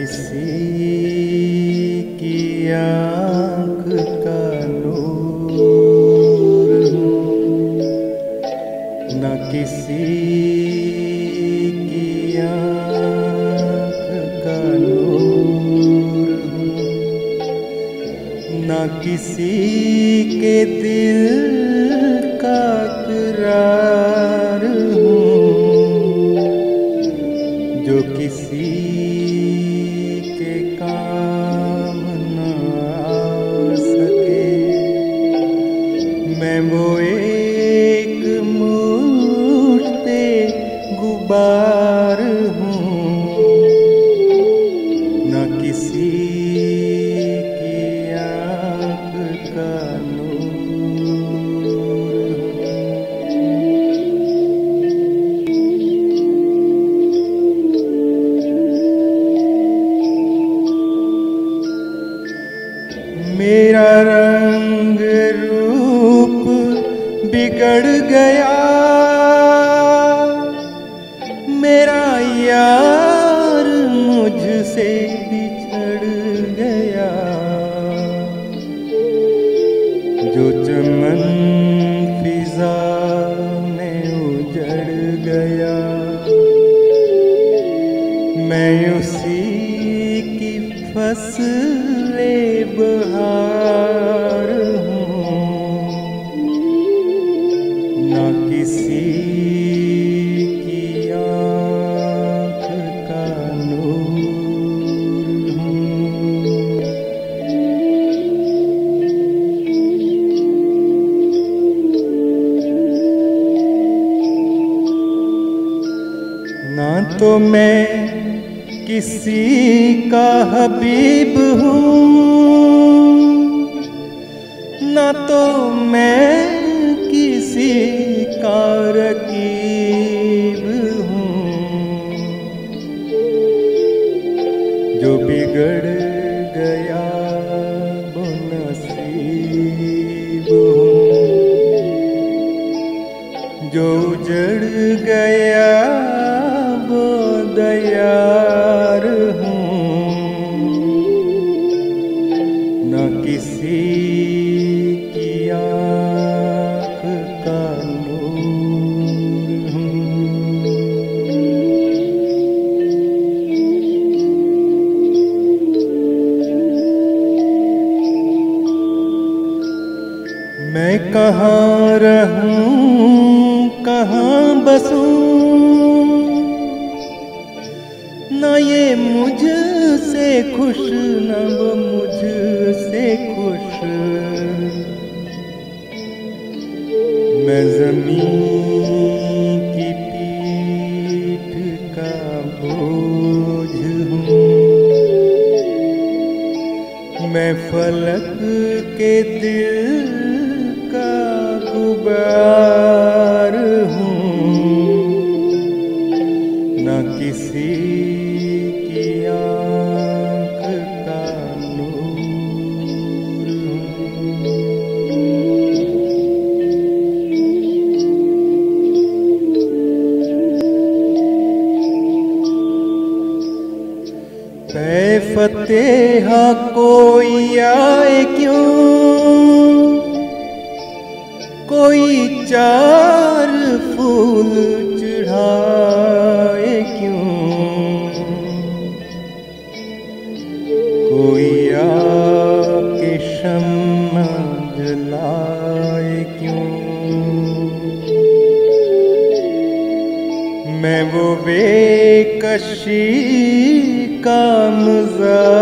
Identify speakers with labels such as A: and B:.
A: किसी की आँख का नूर न किसी की आँख का नूर न किसी के दिल का करार हूँ। जो किसी रूप बिगड़ गया। मेरा यार मुझसे बिछड़ गया। जो चमन फिजा में उजड़ गया। मैं उसी की फसले तो मैं किसी का हबीब हूँ। ना तो मैं किसी का रकीब हूँ। जो बिगड़ गया जो उजड़ गया दयार हूँ। न किसी मैं कहाँ रहूँ? कहाँ बसूं? ये मुझसे खुश न वो मुझसे खुश। मैं ज़मीन की पीठ का बोझ हूँ। मैं फलक के दिल का गुबार हूँ। किसी की आँख का नूर। फतेहा कोई आए क्यों? कोई चार फूल जलाए क्यों? मैं वो बेकशी का मजार